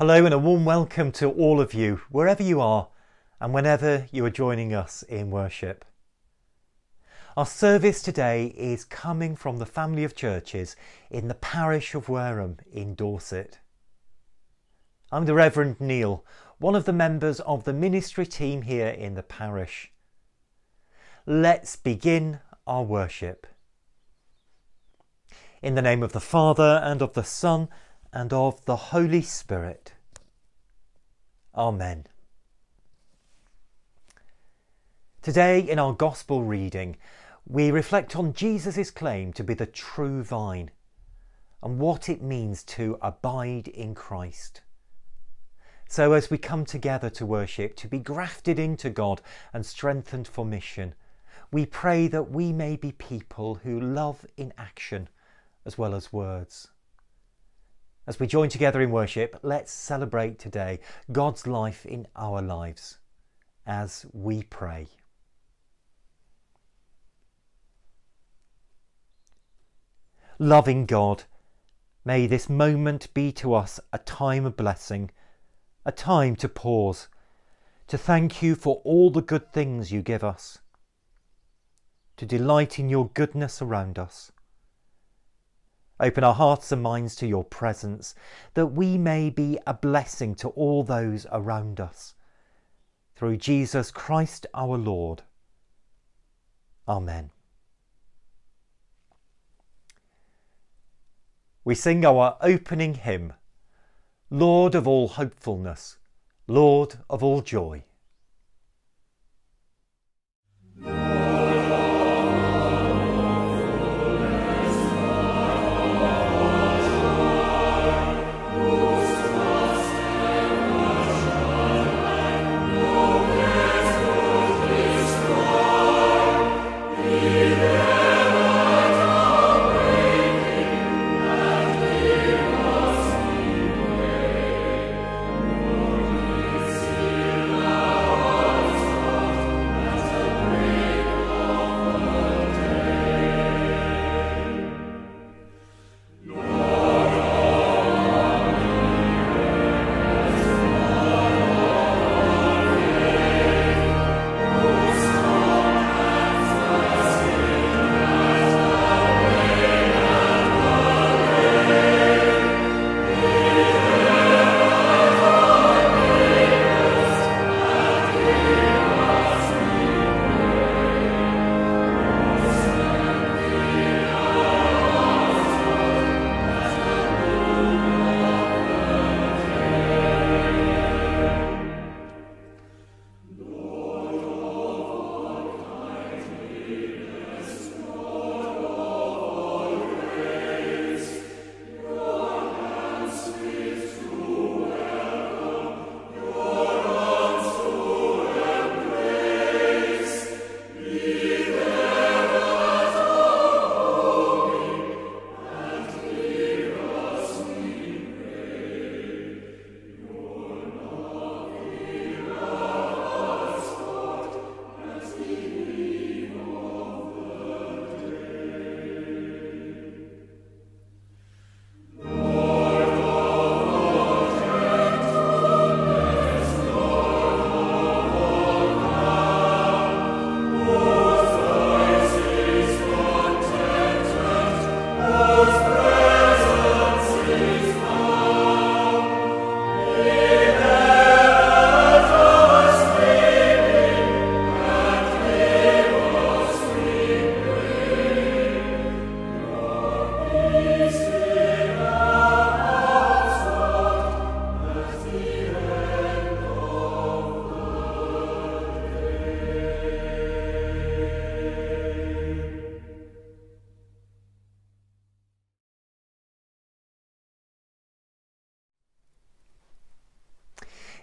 Hello, and a warm welcome to all of you, wherever you are and whenever you are joining us in worship. Our service today is coming from the family of churches in the parish of Wareham in Dorset. I'm the Reverend Neil, one of the members of the ministry team here in the parish. Let's begin our worship. In the name of the Father, and of the Son, and of the Holy Spirit. Amen. Today, in our Gospel reading, we reflect on Jesus' claim to be the true vine and what it means to abide in Christ. So, as we come together to worship, to be grafted into God and strengthened for mission, we pray that we may be people who love in action as well as words. As we join together in worship, let's celebrate today God's life in our lives as we pray. Loving God, may this moment be to us a time of blessing, a time to pause, to thank you for all the good things you give us, to delight in your goodness around us Open our hearts and minds to your presence, that we may be a blessing to all those around us. Through Jesus Christ our Lord. Amen. We sing our opening hymn, Lord of all hopefulness, Lord of all joy.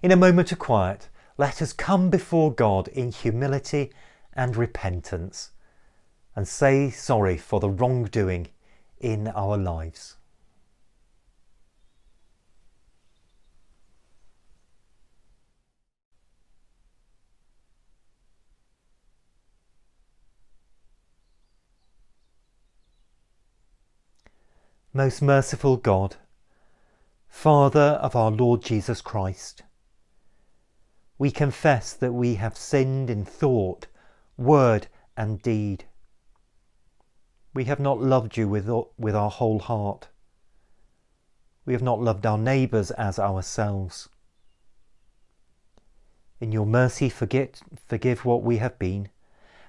In a moment of quiet, let us come before God in humility and repentance and say sorry for the wrongdoing in our lives. Most merciful God, Father of our Lord Jesus Christ, we confess that we have sinned in thought, word, and deed. We have not loved you with, with our whole heart. We have not loved our neighbours as ourselves. In your mercy, forget, forgive what we have been.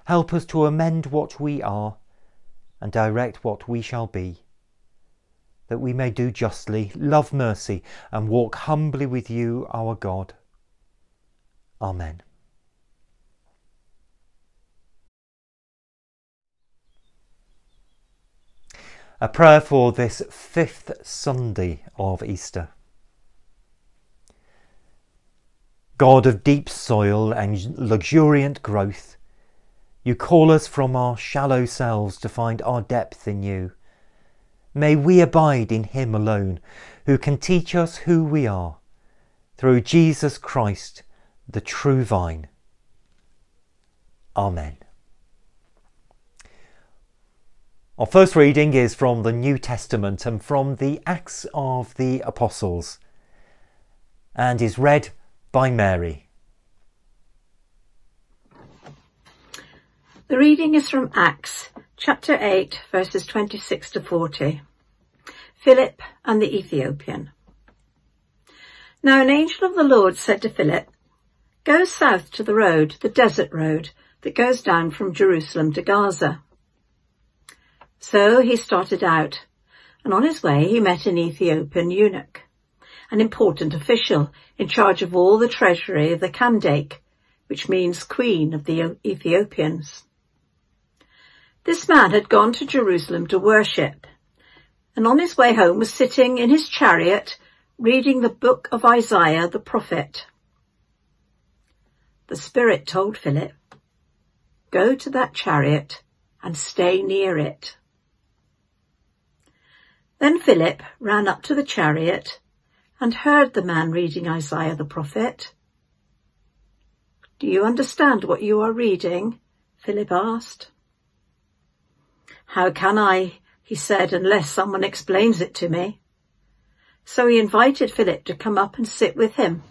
Help us to amend what we are and direct what we shall be that we may do justly, love mercy, and walk humbly with you, our God. Amen. A prayer for this fifth Sunday of Easter. God of deep soil and luxuriant growth, you call us from our shallow selves to find our depth in you. May we abide in Him alone, who can teach us who we are, through Jesus Christ, the true vine. Amen. Our first reading is from the New Testament and from the Acts of the Apostles, and is read by Mary. The reading is from Acts chapter 8, verses 26 to 40. Philip and the Ethiopian. Now an angel of the Lord said to Philip, Go south to the road, the desert road, that goes down from Jerusalem to Gaza. So he started out, and on his way he met an Ethiopian eunuch, an important official in charge of all the treasury of the Kandake, which means Queen of the Ethiopians. This man had gone to Jerusalem to worship, and on his way home was sitting in his chariot reading the book of Isaiah the prophet. The Spirit told Philip, Go to that chariot and stay near it. Then Philip ran up to the chariot and heard the man reading Isaiah the prophet. Do you understand what you are reading? Philip asked. How can I, he said, unless someone explains it to me. So he invited Philip to come up and sit with him.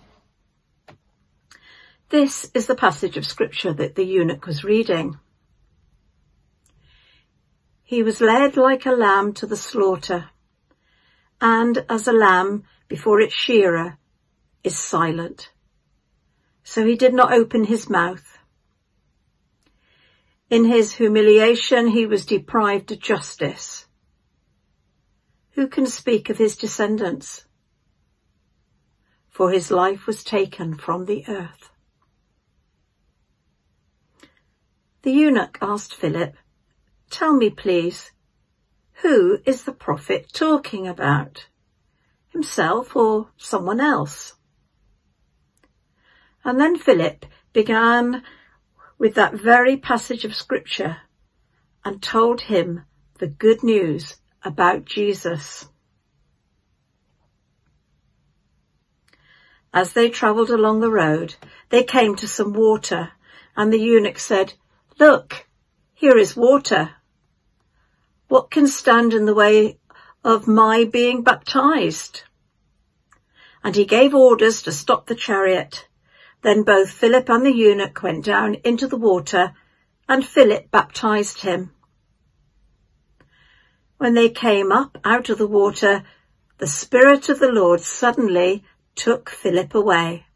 This is the passage of scripture that the eunuch was reading. He was led like a lamb to the slaughter, and as a lamb before its shearer is silent. So he did not open his mouth. In his humiliation he was deprived of justice. Who can speak of his descendants? For his life was taken from the earth. The eunuch asked Philip, Tell me please, who is the prophet talking about? Himself or someone else? And then Philip began with that very passage of scripture and told him the good news about Jesus. As they travelled along the road, they came to some water, and the eunuch said, Look, here is water. What can stand in the way of my being baptized? And he gave orders to stop the chariot. Then both Philip and the eunuch went down into the water, and Philip baptized him. When they came up out of the water, the Spirit of the Lord suddenly took Philip away,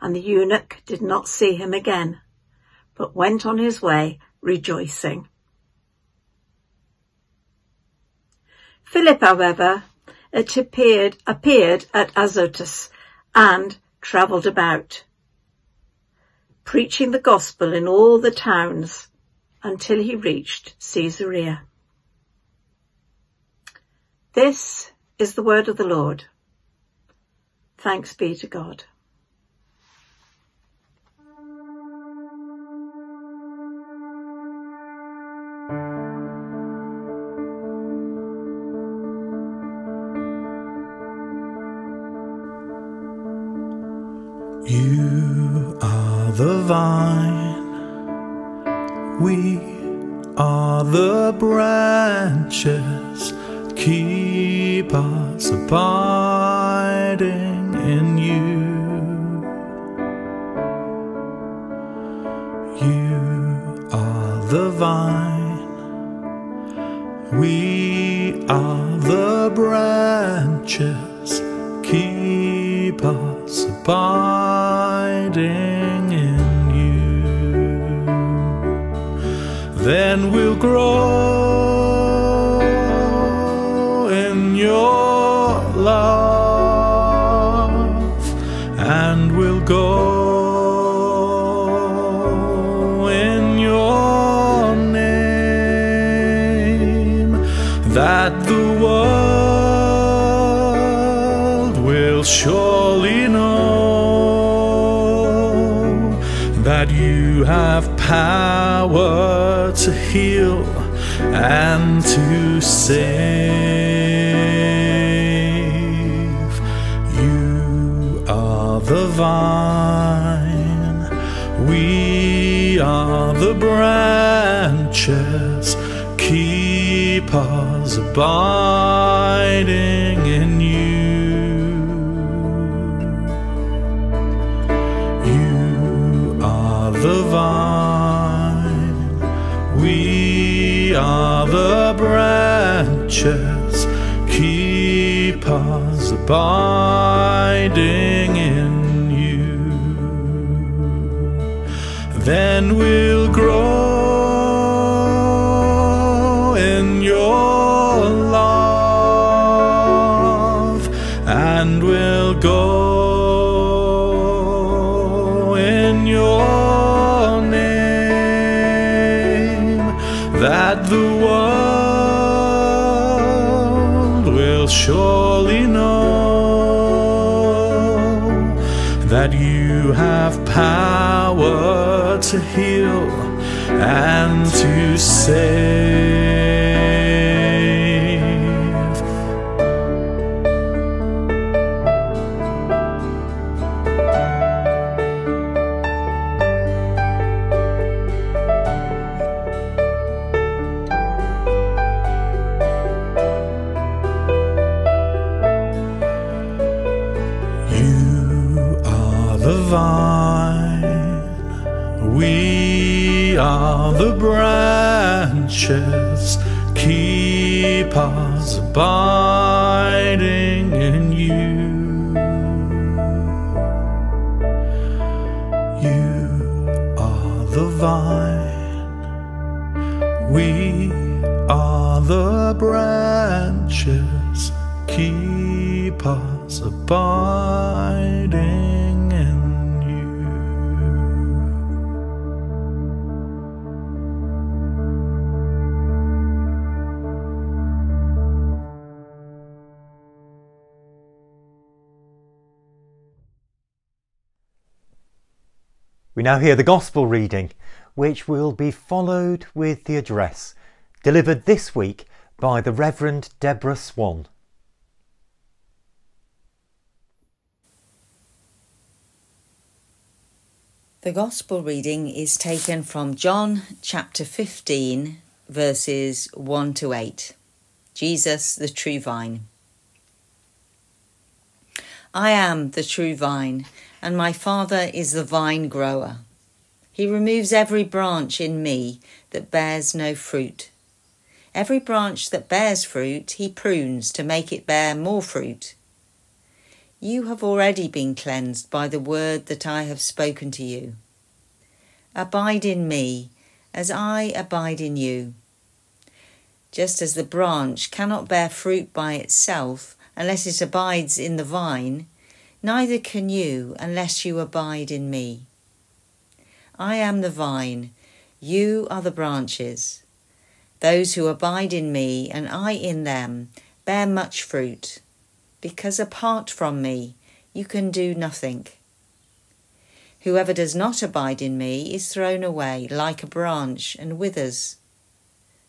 and the eunuch did not see him again, but went on his way rejoicing. Philip, however, it appeared, appeared at Azotus and travelled about, preaching the gospel in all the towns until he reached Caesarea. This is the word of the Lord. Thanks be to God. You are the vine, we are the branches, keep us abiding in the branches. Keep us abiding in you. You are the vine, we are the branches. Keep us abiding Then we'll grow in your love and we'll go in your name that the world will surely know that you have power heal and to save. We now hear the Gospel reading, which will be followed with the address, delivered this week by the Reverend Deborah Swan. The Gospel reading is taken from John chapter 15, verses 1 to 8. Jesus, the true vine. I am the true vine, and my Father is the vine grower. He removes every branch in me that bears no fruit. Every branch that bears fruit, he prunes to make it bear more fruit. You have already been cleansed by the word that I have spoken to you. Abide in me, as I abide in you. Just as the branch cannot bear fruit by itself unless it abides in the vine, neither can you unless you abide in me. I am the vine, you are the branches. Those who abide in me and I in them bear much fruit, because apart from me you can do nothing. Whoever does not abide in me is thrown away like a branch and withers.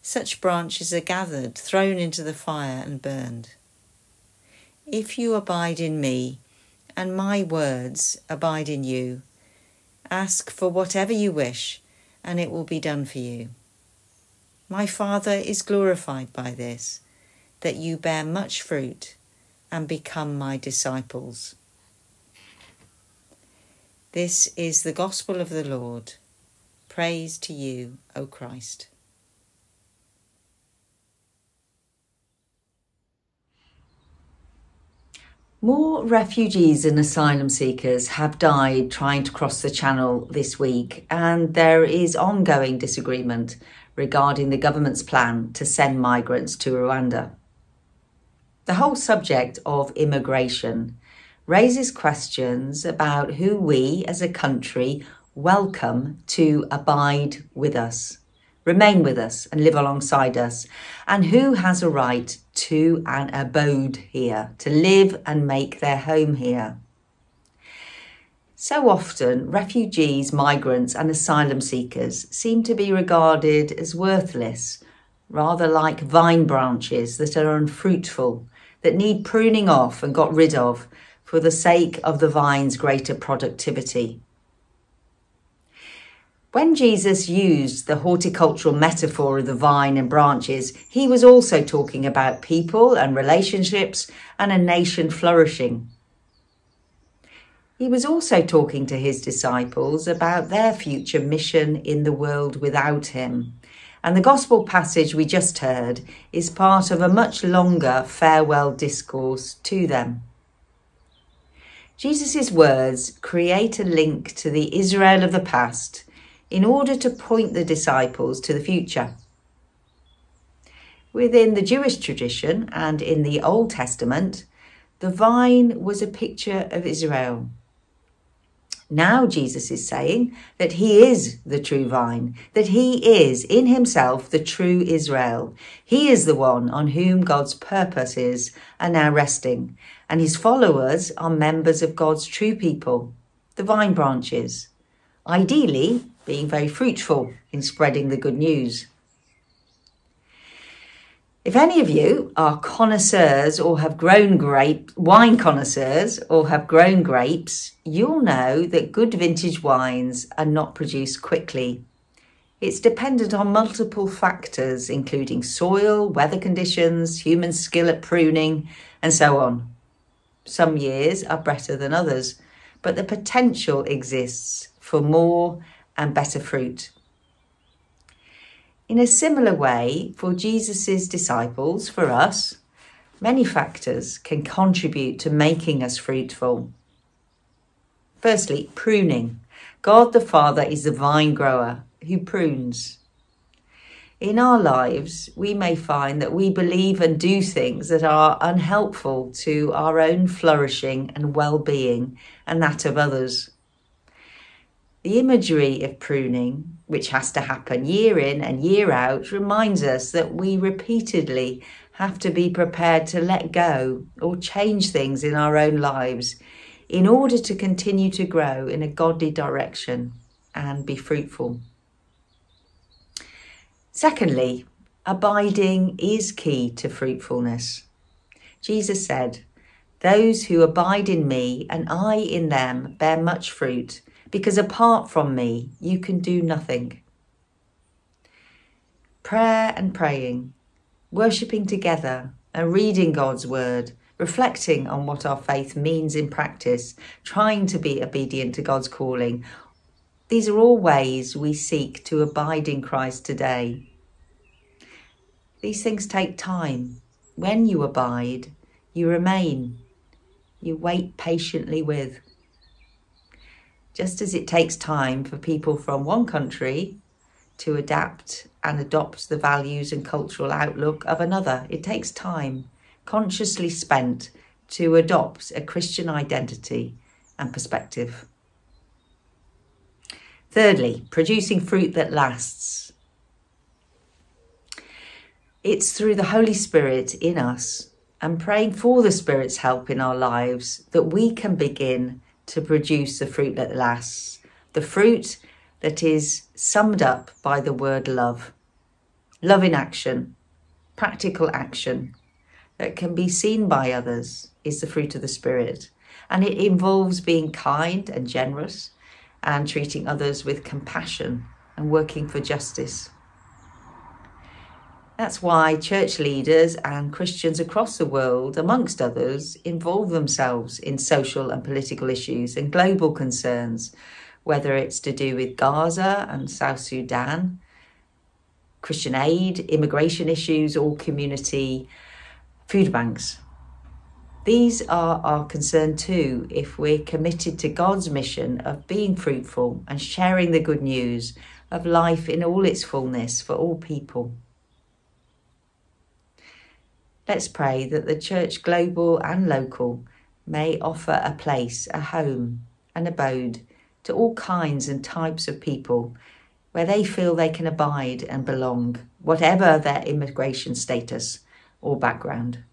Such branches are gathered, thrown into the fire, and burned. If you abide in me, and my words abide in you, ask for whatever you wish, and it will be done for you. My Father is glorified by this, that you bear much fruit, and become my disciples. This is the gospel of the Lord. Praise to you, O Christ. More refugees and asylum seekers have died trying to cross the channel this week, and there is ongoing disagreement regarding the government's plan to send migrants to Rwanda. The whole subject of immigration raises questions about who we as a country welcome to abide with us, remain with us, and live alongside us, and who has a right to an abode here, to live and make their home here. So often, refugees, migrants, and asylum seekers seem to be regarded as worthless, rather like vine branches that are unfruitful, that need pruning off and got rid of for the sake of the vine's greater productivity. When Jesus used the horticultural metaphor of the vine and branches, he was also talking about people and relationships and a nation flourishing. He was also talking to his disciples about their future mission in the world without him. And the gospel passage we just heard is part of a much longer farewell discourse to them. Jesus' words create a link to the Israel of the past in order to point the disciples to the future. Within the Jewish tradition and in the Old Testament, the vine was a picture of Israel. Now Jesus is saying that he is the true vine, that he is in himself the true Israel. He is the one on whom God's purposes are now resting, and his followers are members of God's true people, the vine branches. Ideally, being very fruitful in spreading the good news. If any of you are connoisseurs or have grown grape wine connoisseurs or have grown grapes, you'll know that good vintage wines are not produced quickly. It's dependent on multiple factors, including soil, weather conditions, human skill at pruning, and so on. Some years are better than others, but the potential exists for more and better fruit. In a similar way, for Jesus' disciples, for us, many factors can contribute to making us fruitful. Firstly, pruning. God the Father is the vine grower who prunes. In our lives, we may find that we believe and do things that are unhelpful to our own flourishing and well being and that of others. The imagery of pruning, which has to happen year in and year out, reminds us that we repeatedly have to be prepared to let go or change things in our own lives in order to continue to grow in a godly direction and be fruitful. Secondly, abiding is key to fruitfulness. Jesus said, Those who abide in me and I in them bear much fruit because apart from me, you can do nothing. Prayer and praying, worshipping together and reading God's word, reflecting on what our faith means in practice, trying to be obedient to God's calling. These are all ways we seek to abide in Christ today. These things take time. When you abide, you remain. You wait patiently with just as it takes time for people from one country to adapt and adopt the values and cultural outlook of another, it takes time consciously spent to adopt a Christian identity and perspective. Thirdly, producing fruit that lasts. It's through the Holy Spirit in us and praying for the Spirit's help in our lives that we can begin to produce the fruit that lasts, the fruit that is summed up by the word love. Love in action, practical action that can be seen by others is the fruit of the Spirit. And it involves being kind and generous and treating others with compassion and working for justice. That's why church leaders and Christians across the world, amongst others, involve themselves in social and political issues and global concerns, whether it's to do with Gaza and South Sudan, Christian aid, immigration issues, or community food banks. These are our concern too if we're committed to God's mission of being fruitful and sharing the good news of life in all its fullness for all people. Let's pray that the church, global and local, may offer a place, a home, an abode to all kinds and types of people where they feel they can abide and belong, whatever their immigration status or background.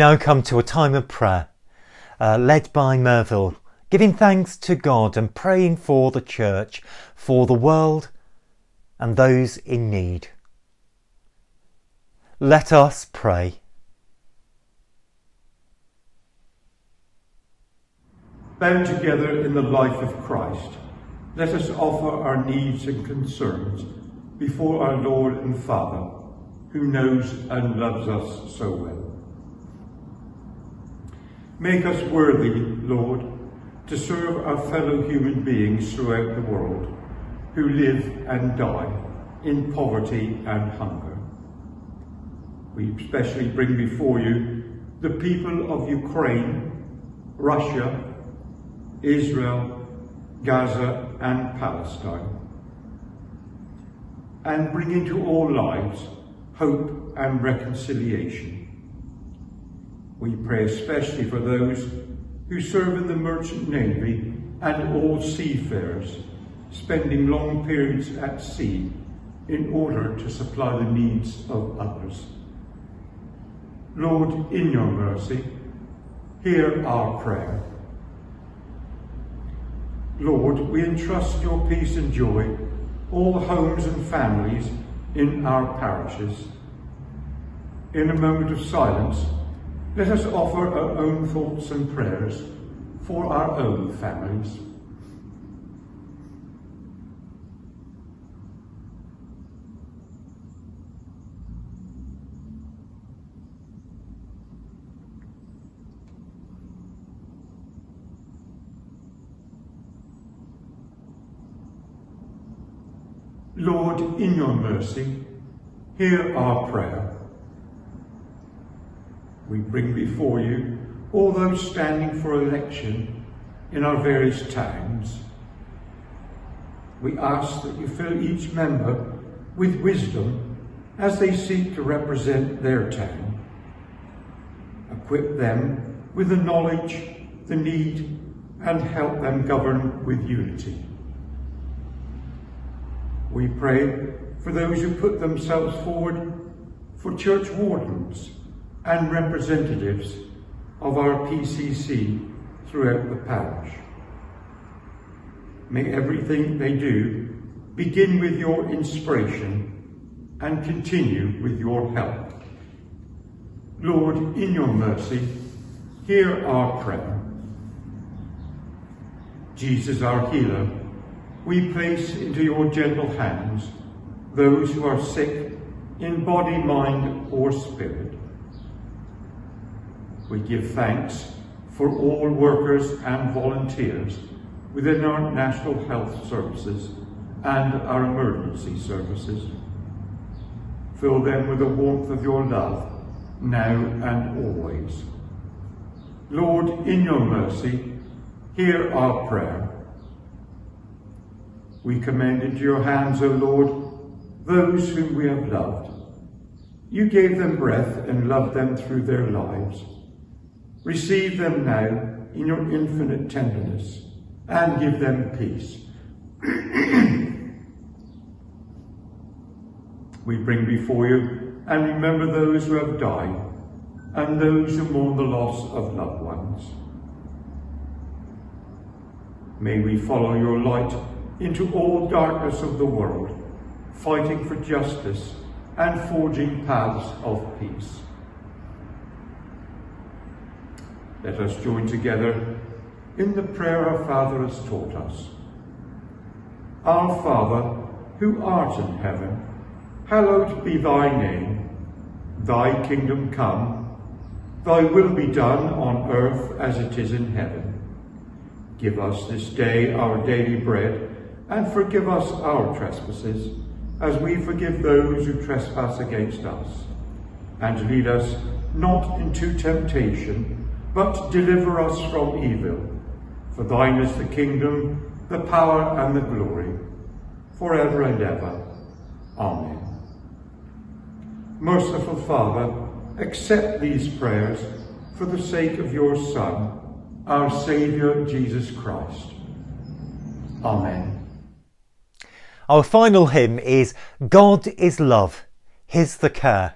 now come to a time of prayer, uh, led by Merville, giving thanks to God and praying for the church, for the world, and those in need. Let us pray. Bound together in the life of Christ, let us offer our needs and concerns before our Lord and Father, who knows and loves us so well. Make us worthy, Lord, to serve our fellow human beings throughout the world who live and die in poverty and hunger. We especially bring before you the people of Ukraine, Russia, Israel, Gaza and Palestine, and bring into all lives hope and reconciliation. We pray especially for those who serve in the merchant navy and all seafarers, spending long periods at sea in order to supply the needs of others. Lord, in your mercy, hear our prayer. Lord, we entrust your peace and joy, all homes and families in our parishes. In a moment of silence, let us offer our own thoughts and prayers for our own families. Lord, in your mercy, hear our prayer. We bring before you all those standing for election in our various towns. We ask that you fill each member with wisdom as they seek to represent their town. Equip them with the knowledge, the need, and help them govern with unity. We pray for those who put themselves forward for church wardens and representatives of our PCC throughout the parish. May everything they do begin with your inspiration and continue with your help. Lord, in your mercy, hear our prayer. Jesus, our healer, we place into your gentle hands those who are sick in body, mind, or spirit. We give thanks for all workers and volunteers within our National Health Services and our emergency services. Fill them with the warmth of your love, now and always. Lord, in your mercy, hear our prayer we commend into your hands, O Lord, those whom we have loved. You gave them breath and loved them through their lives. Receive them now in your infinite tenderness and give them peace. we bring before you and remember those who have died and those who mourn the loss of loved ones. May we follow your light into all darkness of the world, fighting for justice and forging paths of peace. Let us join together in the prayer our Father has taught us. Our Father, who art in heaven, hallowed be thy name. Thy kingdom come, thy will be done on earth as it is in heaven. Give us this day our daily bread, and forgive us our trespasses, as we forgive those who trespass against us. And lead us not into temptation, but deliver us from evil. For thine is the kingdom, the power, and the glory, forever and ever. Amen. Merciful Father, accept these prayers for the sake of your Son, our Saviour, Jesus Christ. Amen. Our final hymn is God is Love, His the Care.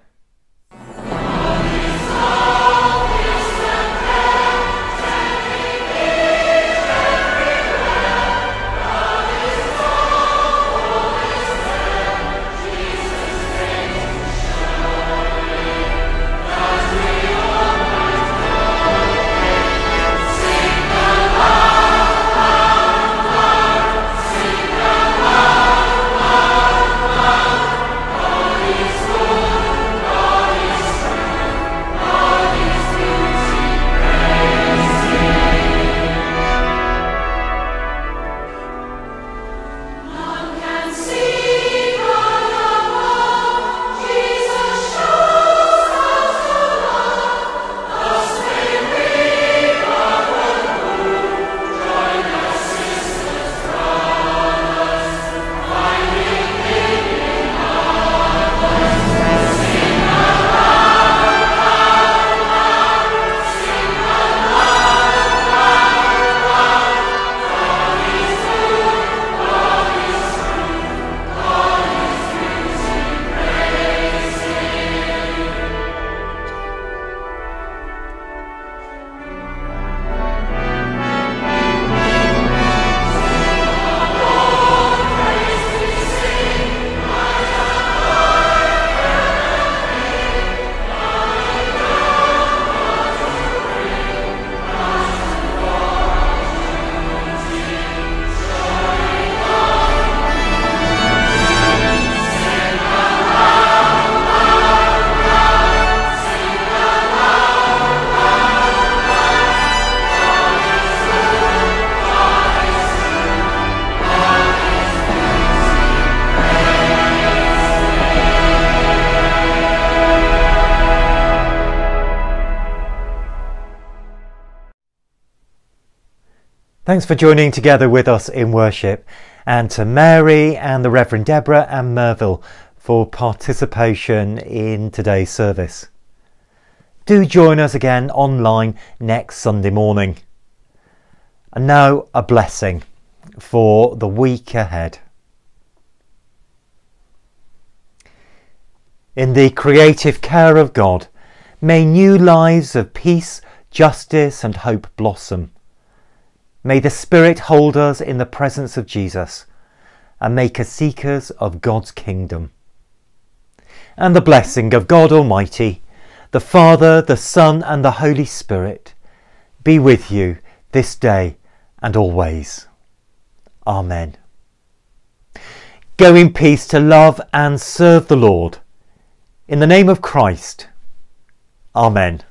Thanks for joining together with us in worship, and to Mary and the Reverend Deborah and Merville for participation in today's service. Do join us again online next Sunday morning. And now a blessing for the week ahead. In the creative care of God, may new lives of peace, justice, and hope blossom. May the Spirit hold us in the presence of Jesus and make us seekers of God's kingdom. And the blessing of God Almighty, the Father, the Son, and the Holy Spirit be with you this day and always. Amen. Go in peace to love and serve the Lord. In the name of Christ. Amen.